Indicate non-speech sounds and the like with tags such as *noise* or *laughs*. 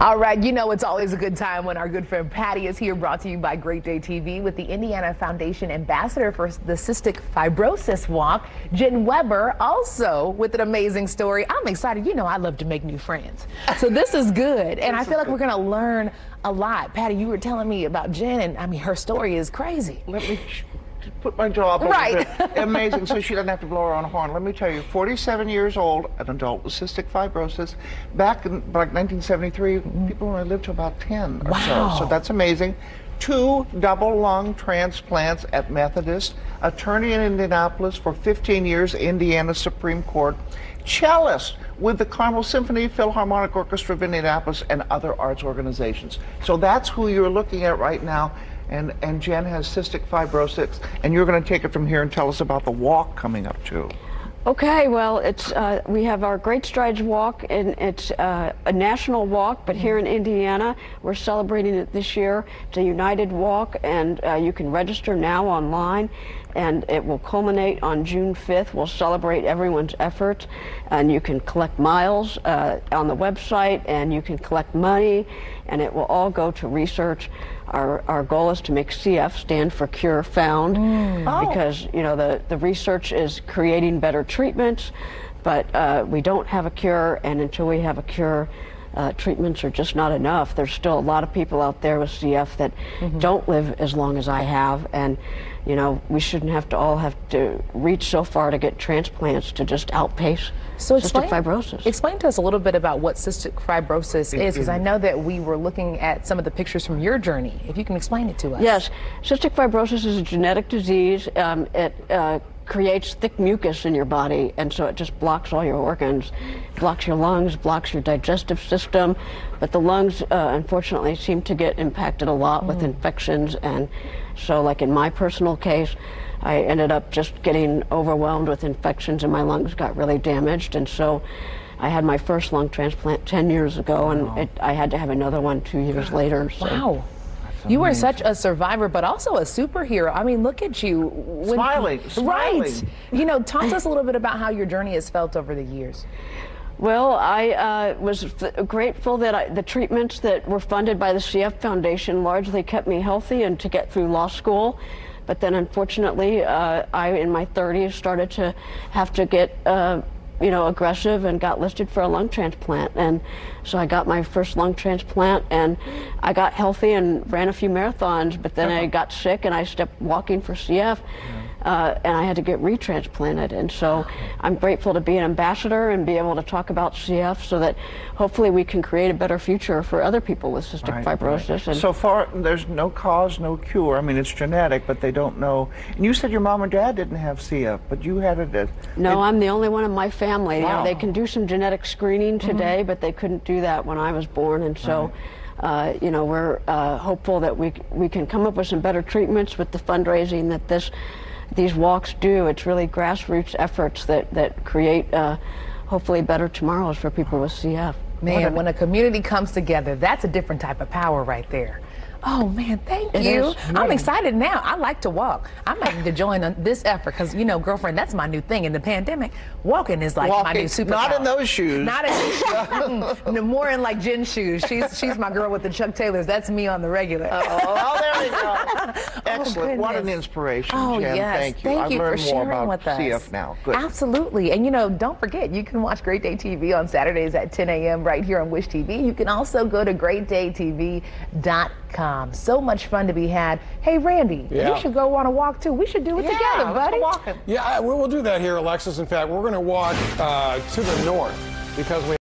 All right, you know it's always a good time when our good friend Patty is here, brought to you by Great Day TV with the Indiana Foundation Ambassador for the Cystic Fibrosis Walk, Jen Weber, also with an amazing story. I'm excited. You know I love to make new friends. So this is good, and I feel like we're going to learn a lot. Patty, you were telling me about Jen, and I mean, her story is crazy. Let me put my jaw up. Right. Amazing. so she doesn't have to blow her own horn. Let me tell you, 47 years old, an adult with cystic fibrosis. Back in like 1973, mm-hmm. people only lived to about 10 or Wow. so. So that's amazing. Two double lung transplants at Methodist, attorney in Indianapolis for 15 years, Indiana Supreme Court, cellist with the Carmel Symphony, Philharmonic Orchestra of Indianapolis, and other arts organizations. So that's who you're looking at right now. And, and Jen has cystic fibrosis, and you're going to take it from here and tell us about the walk coming up too. Okay, well, it's uh, we have our Great Strides Walk, and it's uh, a national walk, but here in Indiana, we're celebrating it this year. It's a United Walk, and uh, you can register now online, and it will culminate on June 5th. We'll celebrate everyone's efforts, and you can collect miles uh, on the website, and you can collect money, and it will all go to research. Our, our goal is to make CF stand for Cure Found, because you know the, the research is creating better treatments, but uh, we don't have a cure, and until we have a cure, uh, treatments are just not enough. There's still a lot of people out there with CF that don't live as long as I have, and you know we shouldn't have to all have to reach so far to get transplants to just outpace So explain, cystic fibrosis. Explain to us a little bit about what cystic fibrosis is, because I know that we were looking at some of the pictures from your journey. If you can explain it to us. Yes, cystic fibrosis is a genetic disease. Um, it uh, creates thick mucus in your body, and so it just blocks all your organs, blocks your lungs, blocks your digestive system. But the lungs, uh, unfortunately, seem to get impacted a lot with infections, and so, like in my personal case, I ended up just getting overwhelmed with infections, and my lungs got really damaged, and so. I had my first lung transplant 10 years ago, and it, I had to have another one two years *gasps* later. So. Wow. You are such a survivor, but also a superhero. I mean, look at you. When- Smiling, Right. You know, talk to us a little bit about how your journey has felt over the years. Well, I uh, was f- grateful that I, the treatments that were funded by the CF Foundation largely kept me healthy and to get through law school. But then, unfortunately, uh, I, in my 30s, started to have to get, uh, you know, aggressive and got listed for a lung transplant. And so I got my first lung transplant, and I got healthy and ran a few marathons. But then I uh-huh. got sick, and I stopped walking for CF. Uh, and I had to get retransplanted. And so I'm grateful to be an ambassador and be able to talk about CF so that hopefully we can create a better future for other people with cystic Right, right. fibrosis. And So far, there's no cause, no cure. I mean, it's genetic, but they don't know. And you said your mom and dad didn't have CF, but you had it. At, no, I'm the only one in my family. You know, Mm-hmm. they can do some genetic screening today, but they couldn't do that when I was born. And so, uh, you know, we're uh, hopeful that we, we can come up with some better treatments with the fundraising that this these walks do. It's really grassroots efforts that, that create uh, hopefully better tomorrows for people with CF. Man, when a community comes together, that's a different type of power right there. Oh man, thank It you. is. I'm excited now. I like to walk. I might need to join this effort because you know, girlfriend, that's my new thing in the pandemic. Walking is like my new superpower. not in those shoes. Not in *laughs* Mm-mm. no, more in like Jen's shoes. She's she's my girl with the Chuck Taylors. That's me on the regular. oh, there you go. *laughs* Excellent. what an inspiration, Oh Jen. yes, Thank you. I've you learned for more sharing about with us. CF now. Good. Absolutely, and you know, don't forget you can watch Great Day TV on Saturdays at 10 a.m. right here on Wish TV. You can also go to greatdaytv.com. So much fun to be had. Hey, Randy, Yeah. you should go on a walk too. We should do it yeah, together, let's buddy. go walking. Yeah, I, we will do that here, Alexis. In fact, we're going to walk uh, to the north because we